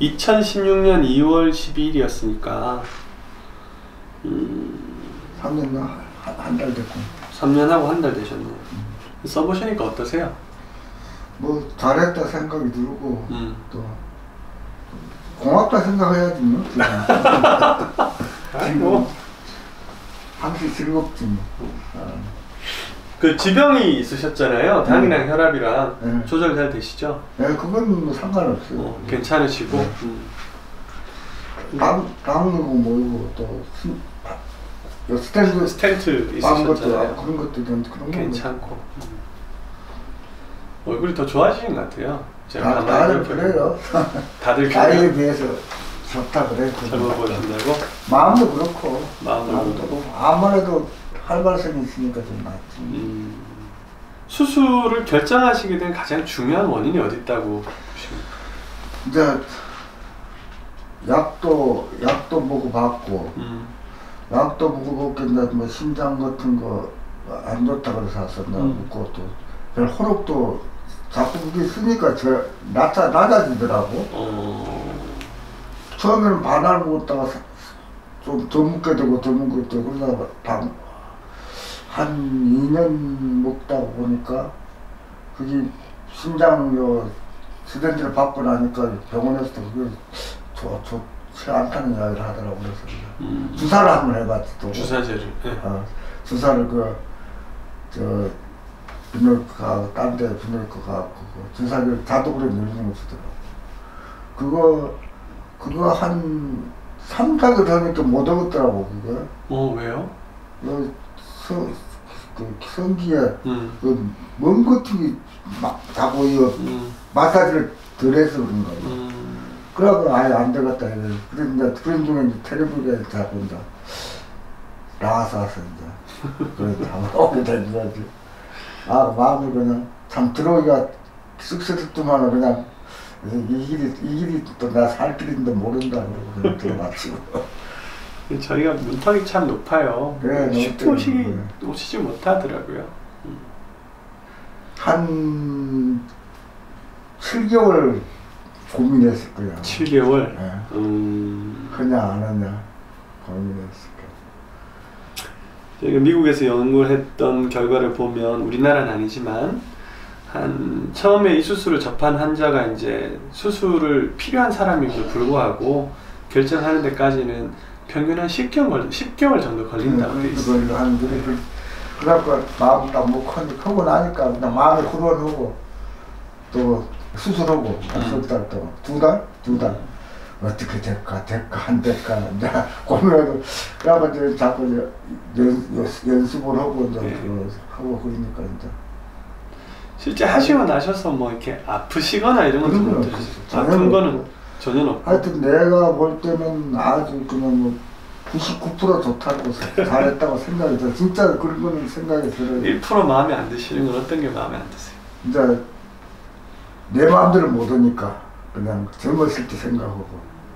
2016년 2월 12일이었으니까 음, 3년 한달 됐고 3년하고 한 달 되셨네요. 써보시니까 어떠세요? 뭐 잘했다 생각이 들고 음. 또 고맙다 생각해야지 뭐 아이고. 항상 즐겁지 뭐 어. 그 지병이 있으셨잖아요. 당이랑 혈압이랑 네. 조절 잘 되시죠? 네, 그건 뭐 상관없어요 어, 괜찮으시고. 네. 음. 당, 당이고 뭐고 또 스, 요 스탠드 것도 있으셨잖아요. 그런 것도 그런 거 괜찮고. 음. 얼굴이 더 좋아지신 것 같아요. 제가 다, 다들 그래요 다들 나이에? 비해서 좋다 그래 젊어 보신다고? 마음도 그렇고 마음도 마음도 그렇고. 아무래도 활발성이 있으니까 좀 낫지 음. 수술을 결정하시게 된 가장 중요한 원인이 어디 있다고 보십니까? 이제 약도 약도 보고 받고 음. 약도 보고 받겠는데 뭐 심장 같은 거 안 좋다 그래서 왔었나 음. 묻고 또별 호록도 자꾸 그게 쓰니까 저 낮아 낮아지더라고 어. 처음에는 반알 먹었다가 사- 좀더 먹게 되고 더 먹게 되고 그러다가 다- 한 2년 먹다 보니까 그게 심장 요 스탠드를 받고 나니까 병원에서도 그게 좋, 좋지 않다는 이야기를 하더라고 그래서 음. 주사를 한번 해봤지 또 주사제를. 네. 어, 주사를 그저 비뇨기과 딴데 가고 그 주사를 자동으로 누르는 거 주더라고 그거 그거 한 3, 4개월 하니까 못 오겠더라고 그게 어 왜요? 그, 성, 그 성기에 음. 그먼 것이 막 자꾸 이 음. 마사지를 덜 해서 그런 거야 음. 그러고 아예 안 되겠다 이래 이제 그런 중에 이제 텔레비전에 자꾸 이제 나와서 와서 이제 그래 다 오게 된 거지 아 마음이 그냥 참 들어오기가 쑥스럽더만 그냥 이 길이 이 길이 또 나 살 길인데 모른다 그러고 들어맞히고 저희가 문턱이 참 높아요. 그래, 쉽게. 오시기 네. 오시지 못하더라고요. 한 7개월 고민했을 거야 7개월. 예. 음. 하냐 안 하냐 고민했을 거야 저희가 미국에서 연구를 했던 결과를 보면 우리나라는 아니지만 한 처음에 이 수술을 접한 환자가 이제 수술을 필요한 사람임에도 불구하고 결정하는 데까지는 평균 한 10개월, 10개월 정도 걸린다고 돼 있어요. 그 그래갖고 마음 딱뭐 하고 나니까 그냥 마음이 후련하고 또 수술하고 한석달 동안 두 달? 두 달. 어떻게 될까 될까 안 될까 이제 고민하고 그래갖고 이제 자꾸 이제 연, 연, 연 습을 하고 이제 네. 그 하고 그러니까 이제 실제 하시고 나셔서 뭐 이렇게 아프시거나 이런 건 어떠세요? 없었어요. 아픈 거는. 전혀 없고. 하여튼 내가 볼 때는 아주 그냥 뭐 99% 좋다고 잘했다고 생각이 들어 진짜 그런 거는 생각이 들어요. 1% 마음에 안 드시는 건 어떤 게 마음에 안 드세요? 이제 내 마음대로 못 하니까 그냥 젊었을 때 생각하고.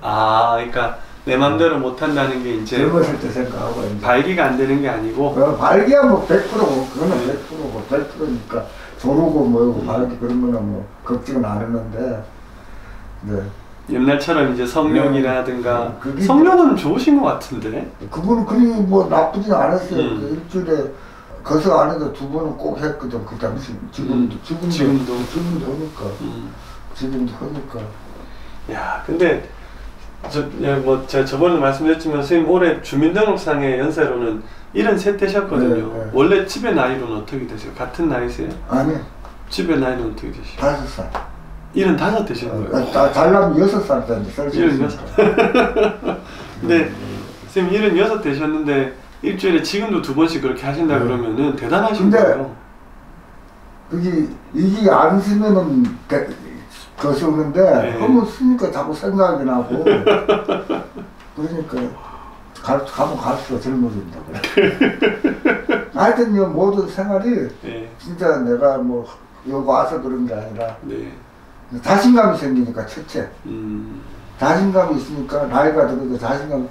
아, 그러니까 내 맘대로 못 한다는 게 이제 젊었을 때 생각하고 이제. 발기가 안 되는 게 아니고? 그 발기야 뭐 100%고 그거는 100%고 100%니까 조르고 뭐고 발기 그런 거는 뭐 걱정은 안 했는데. 이제 옛날처럼 이제 성룡이라든가 네. 성룡은 좋으신 것 같은데 그분은 그리 뭐 나쁘진 않았어요 음. 그 일주일에 거서 안에도 두 번은 꼭 했거든 그 당시 지금도 음, 지금도 지금도. 지금도 하니까 음. 지금도 하니까 야 근데 저뭐 제가 저번에 말씀드렸지만 선생님 올해 주민등록상의 연세로는 73 되셨거든요 네, 네. 원래 집의 나이로는 어떻게 되세요? 같은 나이세요? 아니 집의 나이는 어떻게 되시죠? 다섯 살 75 되신 거예요? 어, 다- 잘나면 여섯 살 때인데 썰수 있으니까 근데 선생님 76 되셨는데 일주일에 지금도 두 번씩 그렇게 하신다 네. 그러면은 대단하신 근데 거예요 그게 이게 안 쓰면은 대- 것이 없는데 네. 한번 쓰니까 자꾸 생각이 나고 그러니까 갈, 가면 갈수록 젊어진다 그래. 하여튼 이 모든 생활이 네. 진짜 내가 뭐 여기 와서 그런 게 아니라 네. 자신감이 생기니까 첫째 음. 자신감이 있으니까 나이가 들어도 자신감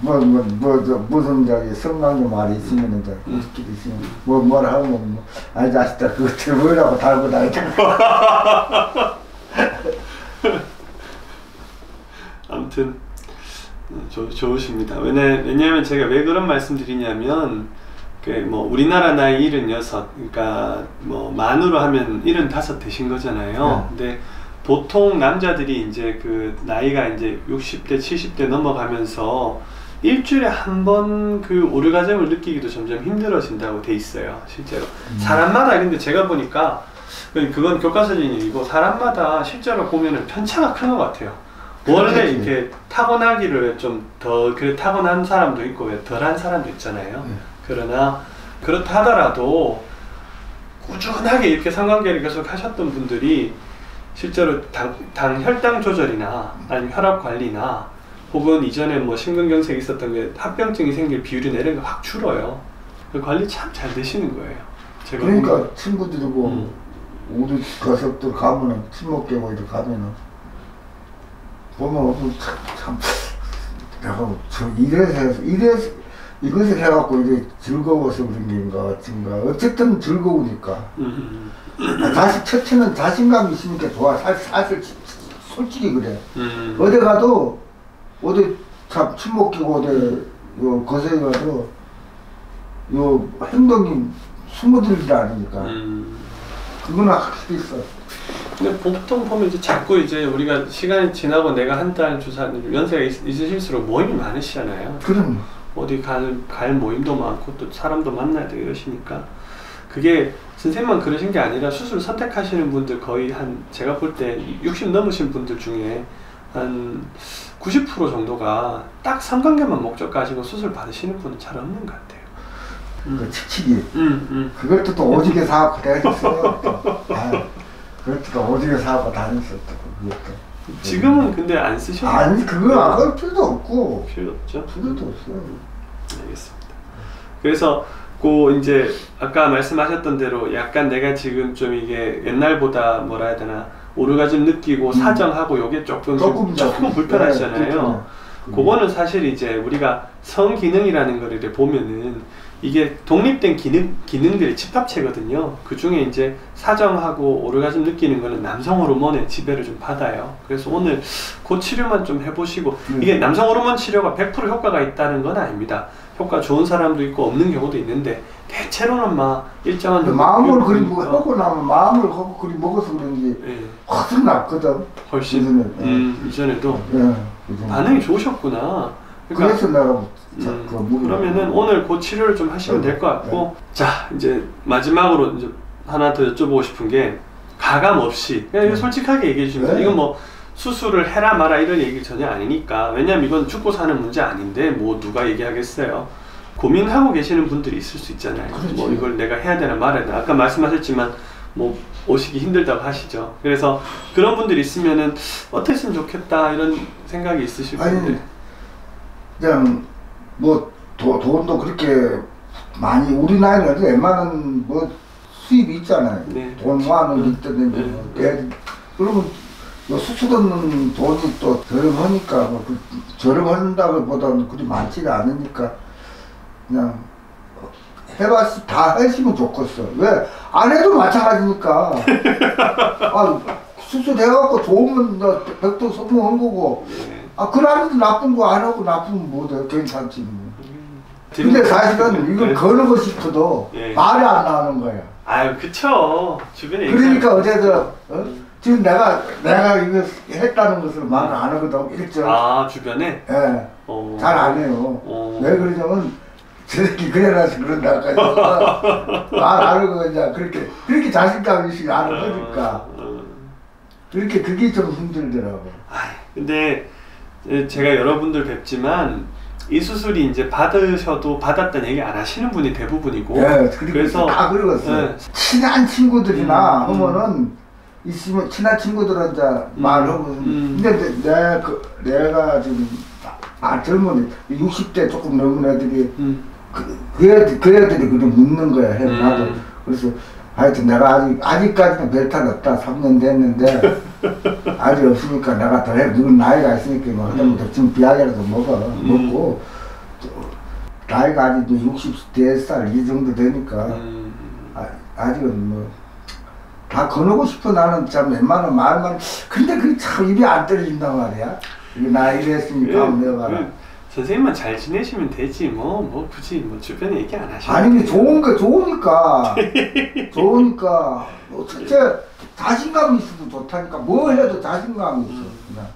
뭐 뭐뭐 무슨 저기 성관계 말이 있으면 이제 우리끼리 있으면 뭐 뭐라 하면 뭐 아이 자식들 그거 뭐라고 달고 다니잖아 아무튼 어, 좋, 좋으십니다. 왜냐, 왜냐하면 제가 왜 그런 말씀 드리냐면 그뭐 우리나라 나이 76 그러니까 뭐 만으로 하면 75 되신 거잖아요. 근데 보통 남자들이 이제 그 나이가 이제 60대 70대 넘어가면서 일주일에 한 번 그 오르가즘을 느끼기도 점점 힘들어진다고 돼 있어요. 실제로 사람마다 근데 제가 보니까 그- 그건 교과서적이고 사람마다 실제로 보면은 편차가 큰 것 같아요. 원래. 이렇게 타고나기를 좀 더 그 타고난 사람도 있고 왜 덜한 사람도 있잖아요. 네. 그러나 그렇다 하더라도 꾸준하게 이렇게 성관계를 계속 하셨던 분들이 실제로 당, 당 혈당 조절이나 아니면 혈압 관리나 혹은 이전에 뭐 심근경색이 있었던 게 합병증이 생길 비율이나 이런 게확 줄어요. 그 관리 참 잘 되시는 거예요. 그러니까 보면. 친구들이 뭐 음. 우리 가족들 가면은 친목계 뭐 이렇게 가면은 보면 어떤 참, 참 내가 저 이래서 이래서 이것을 해갖고 이게 즐거워서 그런 게인가 같은가. 어쨌든 즐거우니까. 음, 아, 다시 첫째는 자신감이 있으니까 좋아. 사- 사실 솔직히 그래. 음, 어디 가도 어디 참 친목끼고 어디 요 거세에 가도 요 행동이 숨어들지 않으니까. 음. 그건 확실히 있어. 근데 보통 보면 이제 자꾸 이제 우리가 시간이 지나고 내가 한 달 주사 연세가 있, 있으실수록 모임이 많으시잖아요. 그럼 어디 갈, 갈 모임도 많고 또 사람도 만나야 되고 이러시니까 그게 선생님만 그러신 게 아니라 수술 선택하시는 분들 거의 한 제가 볼 때 60 넘으신 분들 중에 한 90% 정도가 딱 성관계만 목적 가지고 수술 받으시는 분은 잘 없는 것 같아요. 그 칙칙이 음, 음. 그걸 또, 또 오지게 사고 다녔어. 아, 그걸 또 오지게 사고 다녔어. 또 그것도. 지금은 근데 안 쓰셔도 아니 그거 아갈 필요도 없고 필요 없죠. 필요도 없어. 알겠습니다. 그래서 그 이제 아까 말씀하셨던 대로 약간 내가 지금 좀 이게 옛날보다 뭐라 해야 되나 오르가즘 느끼고 사정하고 요게 조금 조금, 조금 조금 네. 불편해. 그거는 사실 이제 우리가 성 기능이라는 거를 이렇게 보면은 이게 독립된 기능 기능들의 집합체거든요. 그 중에 이제 사정하고 오르가즘 느끼는 거는 남성 호르몬의 지배를 좀 받아요. 그래서 오늘 그 치료만 좀 해보시고 음. 이게 남성 호르몬 치료가 100% 효과가 있다는 건 아닙니다. 효과 좋은 사람도 있고 없는 경우도 있는데 대체로는 막 일정한 마음을 그리. 먹고 나면 마음을 그리 먹어서 그런지 예, 확 났거든. 훨씬 이전에, 예. 음, 이전에도 예. 이전에. 반응이 좋으셨구나. 그러니까 그래서 내가 자, 음. 그러면은 오늘 그 치료를 좀 하시면 네. 될것 같고 자 이제 마지막으로 이제 하나 더 여쭤보고 싶은 게 가감 없이 그냥 네. 솔직하게 얘기해 주시면. 네. 이건 뭐 수술을 해라 마라 이런 얘기 전혀 아니니까 왜냐면 이건 죽고 사는 문제 아닌데 뭐 누가 얘기하겠어요 고민하고 계시는 분들이 있을 수 있잖아요 그렇지. 뭐 이걸 내가 해야 되나 말아야 되나 아까 말씀하셨지만 뭐 오시기 힘들다고 하시죠 그래서 그런 분들이 있으면은 어떻게 했으면 좋겠다 이런 생각이 있으실 텐데 그냥 뭐 도, 돈도 그렇게 많이 우리 나이는 웬만한 뭐 수입이 있잖아요. 네. 돈 모아놓은. 있다든지 네. 뭐 내- 그러면 뭐 수술하는 돈이 또 저렴하니까 뭐 그 저렴한다고 보다는 그리 많지가 않으니까 그냥 해봤 다 했으면 좋겠어. 왜 안 해도 마찬가지니까. 아, 수술해갖고 좋으면 너 백도 성공한 거고 네. 아, 그날도 나쁜 거 안 하고 나쁘면 뭐돼 괜찮지. 뭐. 지금- 근데 사실은 이걸 네. 거르고 싶어도 예. 말이 안 나오는 거야. 아유 그쵸 주변에 그러니까 어제도 어? 지금 내가 내가 이거 했다는 것을 말을 안 하거든. 일절. 아 주변에 예. 어. 잘안 해요. 어. 왜 그러냐면 저 새끼 그래놔서 그런다까지 말안 하고 그냥 그렇게 그렇게 자신감 있이 안 하니까 어, 어. 그렇게 그게 좀 힘들더라고. 아이, 근데 에, 제가 여러분들 뵙지만 이 수술이 이제 받으셔도 받았다는 얘기 안 하시는 분이 대부분이고 예, 그래서 다 그러겠어. 예. 친한 친구들이나 음, 하면은 있으면 친한 친구들은 이제 말하고 음. 근데 내, 내, 그, 내가 지금 아 젊은 60대 조금 넘은 애들이 음, 그, 그, 애들, 그 애들이 그냥 묻는 거야 해 음. 나도 그래서 하여튼 내가 아직 아직까지는 별 탈 없다 3년 됐는데 아직 없으니까 내가 더해 늙은 나이가 있으니까 뭐 하다못해 음. 지금 비약이라도 먹어 음. 먹고 또 나이가 아직 60살 이 정도 되니까 음, 아, 아직은 뭐, 다 거놓고 싶어 나는 참 웬만한 말만. 근데 그게 참 입이 안 떨어진단 말이야. 이게 나 이랬으니까 한번 해봐라. 그 선생님만 잘 지내시면 되지 뭐뭐 굳이 뭐 주변에 얘기 안 하셔도 아니 근데. 좋은 거 좋으니까 좋으니까 뭐 진짜 자신감이 있어도 좋다니까 뭘 해도 자신감이 있어 그냥.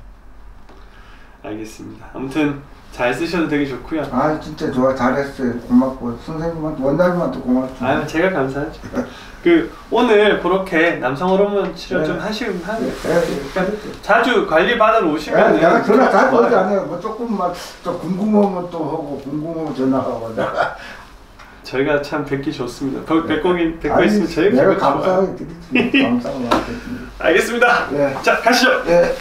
알겠습니다. 아무튼 잘 쓰셔도 되게 좋고요. 아 진짜 좋아 잘했어요 고맙고 선생님한테 원장님한테 고맙죠 아 제가 감사하죠. 그 오늘 그렇게 남성 호르몬 치료 네. 좀 하시고 한 네, 네. 자주 관리 받으러 야, 오시면 내가 전화 잘 걸지 않아요 뭐 조금만 또 궁금하면 또 하고 궁금하면 전화하고 내가 저희가 참 뵙기 좋습니다. 거- 뵙고 뵙고 아니, 있으면 저희가 내가. 감사하게 드리지 감사하게 드리지 알겠습니다. 네. 자 가시죠. 네.